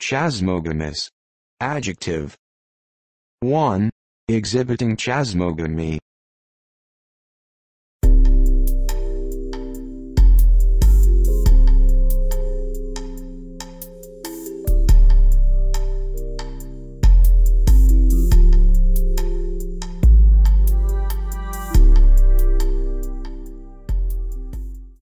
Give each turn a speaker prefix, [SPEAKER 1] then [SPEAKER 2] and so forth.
[SPEAKER 1] Chasmogamous. Adjective. 1. Exhibiting chasmogamy.